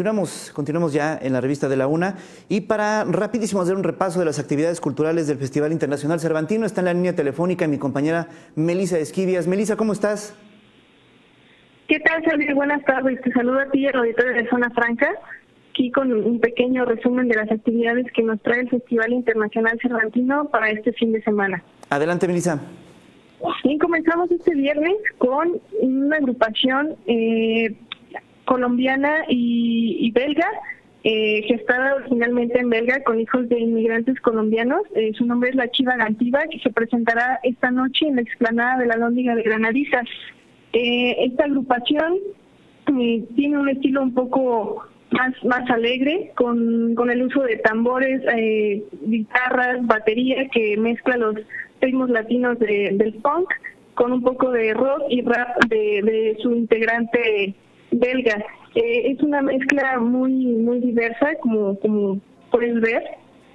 continuamos, continuamos ya en la revista de la UNA y para rapidísimo hacer un repaso de las actividades culturales del Festival Internacional Cervantino está en la línea telefónica mi compañera Melisa Esquivias. Melisa, ¿cómo estás? ¿Qué tal, Xavier? Buenas tardes. Te saludo a ti, el auditorio de Zona Franca, aquí con un pequeño resumen de las actividades que nos trae el Festival Internacional Cervantino para este fin de semana. Adelante, Melisa. Bien, comenzamos este viernes con una agrupación eh, colombiana y, belga, eh, gestada originalmente en Belga con hijos de inmigrantes colombianos. Eh, su nombre es La Chiva Gantiva, que se presentará esta noche en la explanada de la Lóndiga de Granaditas. Eh, esta agrupación tiene un estilo un poco más, más alegre, con, con el uso de tambores, guitarras, batería, que mezcla los ritmos latinos del punk con un poco de rock y rap de, de su integrante belga. Eh, es una mezcla muy muy diversa, como, como puedes ver.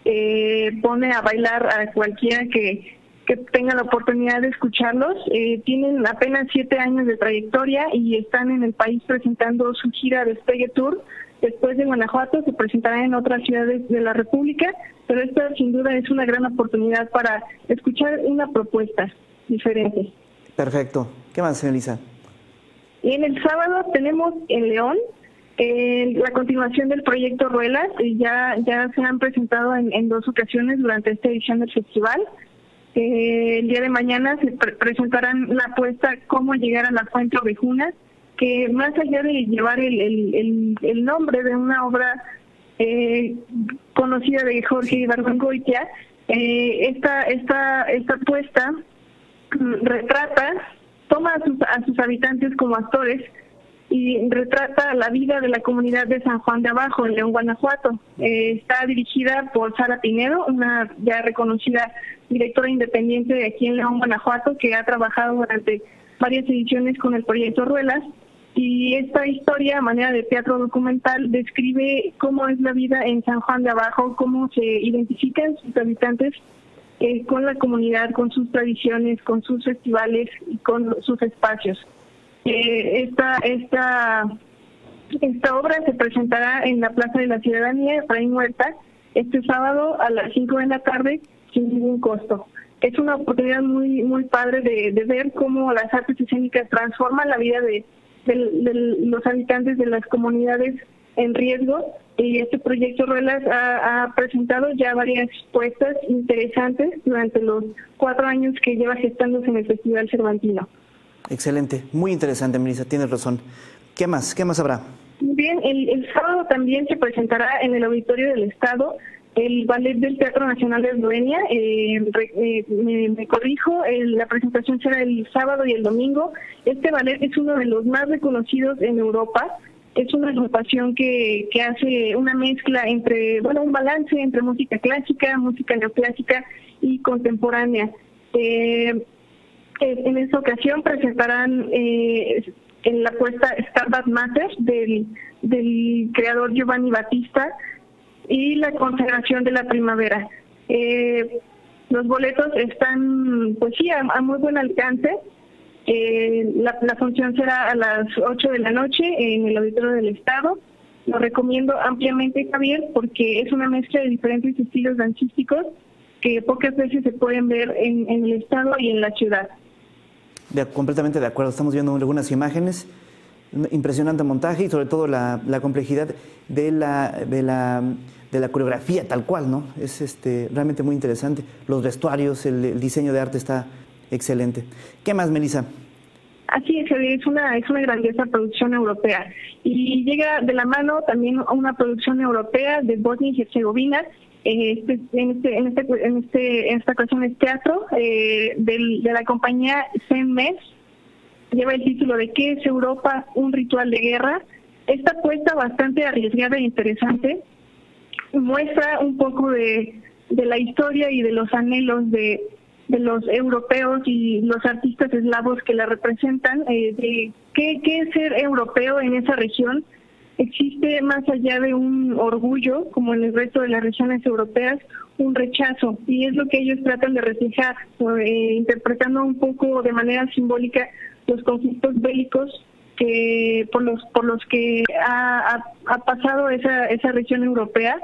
Eh, pone a bailar a cualquiera que, que tenga la oportunidad de escucharlos. Eh, tienen apenas siete años de trayectoria y están en el país presentando su gira Despegue Tour. Después de Guanajuato se presentará en otras ciudades de la República, pero esta sin duda es una gran oportunidad para escuchar una propuesta diferente. Perfecto. ¿Qué más, Elisa? Y en el sábado tenemos en León la continuación del proyecto Ruelas. Y ya, ya se han presentado en, dos ocasiones durante esta edición del festival. Eh, el día de mañana se presentarán la apuesta Cómo llegar a la fuente ovejuna, que más allá de llevar el, el, nombre de una obra eh, conocida de Jorge Ibargüengoitia, eh, esta, esta, esta apuesta mm, retrata toma a sus, a sus habitantes como actores y retrata la vida de la comunidad de San Juan de Abajo, en León, Guanajuato. Eh, está dirigida por Sara Pinedo, una ya reconocida directora independiente de aquí en León, Guanajuato, que ha trabajado durante varias ediciones con el proyecto Ruelas. Y esta historia, a manera de teatro documental, describe cómo es la vida en San Juan de Abajo, cómo se identifican sus habitantes eh, con la comunidad, con sus tradiciones, con sus festivales y con sus espacios. Eh, esta, esta, esta obra se presentará en la Plaza de la Ciudadanía, Efraín Huerta, este sábado a las 5 de la tarde sin ningún costo. Es una oportunidad muy muy padre de, de ver cómo las artes escénicas transforman la vida de, de los habitantes de las comunidades en riesgo y este proyecto Ruelas ha, presentado ya varias expuestas interesantes durante los cuatro años que lleva gestándose en el Festival Cervantino. Excelente, muy interesante, Melissa, tienes razón. ¿Qué más? ¿Qué más habrá? Bien, el, sábado también se presentará en el Auditorio del Estado el ballet del Teatro Nacional de Eslovenia. Eh, eh, me, corrijo, la presentación será el sábado y el domingo. Este ballet es uno de los más reconocidos en Europa es una agrupación que, hace una mezcla entre, bueno, un balance entre música clásica, música neoclásica y contemporánea. Eh, en esta ocasión presentarán eh, la puesta Starbucks Matter del, del creador Giovanni Batista y la consagración de la primavera. Eh, los boletos están, pues sí, a muy buen alcance. Eh, la, función será a las 8 de la noche en el Auditorio del Estado. Lo recomiendo ampliamente, Javier, porque es una mezcla de diferentes estilos dancísticos que pocas veces se pueden ver en, el Estado y en la ciudad. completamente de acuerdo. Estamos viendo algunas imágenes. Impresionante montaje y sobre todo la, complejidad de la, de la, de la coreografía tal cual, ¿no? Es este, realmente muy interesante. Los vestuarios, el diseño de arte está excelente. ¿Qué más, Melissa? Así es, es una, es una grandiosa producción europea. Y llega de la mano también una producción europea de Bosnia y Herzegovina. Este, en, este, en, este, en, este, en esta ocasión es teatro eh, de la compañía CEMES. Lleva el título de ¿Qué es Europa? Un ritual de guerra. Esta apuesta bastante arriesgada e interesante muestra un poco de, de la historia y de los anhelos de, de los europeos y los artistas eslavos que la representan, eh, de qué, qué ser europeo en esa región. Existe más allá de un orgullo, como en el resto de las regiones europeas, un rechazo, y es lo que ellos tratan de reflejar, eh, interpretando un poco de manera simbólica los conflictos bélicos que por los por los que ha, ha, pasado esa, esa región europea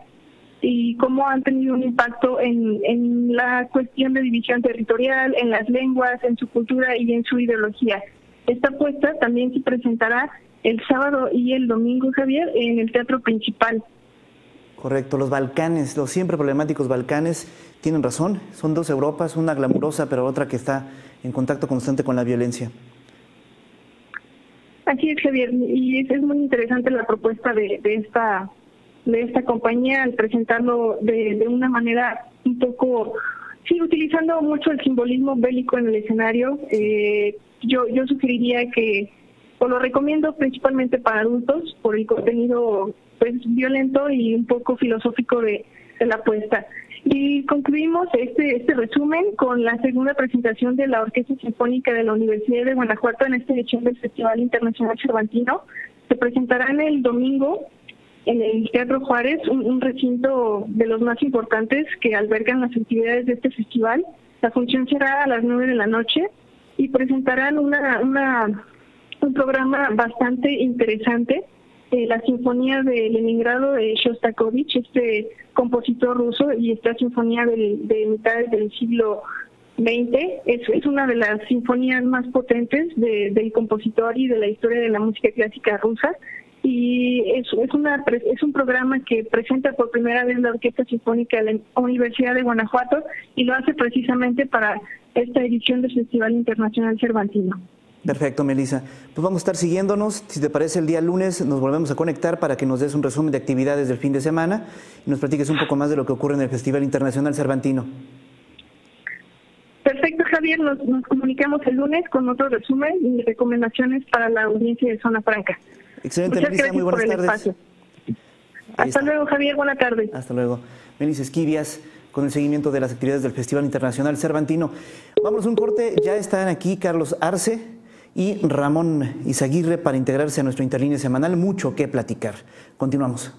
y cómo han tenido un impacto en, en la cuestión de división territorial, en las lenguas, en su cultura y en su ideología. Esta apuesta también se presentará el sábado y el domingo, Javier, en el teatro principal. Correcto, los Balcanes, los siempre problemáticos Balcanes, tienen razón, son dos Europas, una glamurosa pero otra que está en contacto constante con la violencia. Así es, Javier, y es, muy interesante la propuesta de, esta de esta compañía al presentarlo de, una manera un poco, sí, utilizando mucho el simbolismo bélico en el escenario. Eh, yo, yo sugeriría que, o lo recomiendo principalmente para adultos, por el contenido pues violento y un poco filosófico de, la apuesta. Y concluimos este, este resumen con la segunda presentación de la Orquesta Sinfónica de la Universidad de Guanajuato en esta edición del Festival Internacional Cervantino. Se presentarán el domingo en el Teatro Juárez, un, recinto de los más importantes que albergan las actividades de este festival. La función será a las nueve de la noche y presentarán una, una, un programa bastante interesante eh, la Sinfonía de Leningrado de Shostakovich, este compositor ruso, y esta sinfonía del, de mitad del siglo XX es, es una de las sinfonías más potentes del compositor y de la historia de la música clásica rusa y es, es, una, es un programa que presenta por primera vez la Orquesta Sinfónica de la Universidad de Guanajuato y lo hace precisamente para esta edición del Festival Internacional Cervantino. Perfecto, Melissa. Pues vamos a estar siguiéndonos. Si te parece, el día lunes nos volvemos a conectar para que nos des un resumen de actividades del fin de semana y nos platiques un poco más de lo que ocurre en el Festival Internacional Cervantino. Perfecto, Javier. Nos, comunicamos el lunes con otro resumen y recomendaciones para la audiencia de Zona Franca. Excelente, Melissa. Muy buenas tardes. Hasta luego, Javier. Buena tarde. Hasta luego. Melissa Esquivias con el seguimiento de las actividades del Festival Internacional Cervantino. Vamos a un corte. Ya están aquí Carlos Arce y Ramón Izaguirre para integrarse a nuestro interlínea semanal. Mucho que platicar. Continuamos.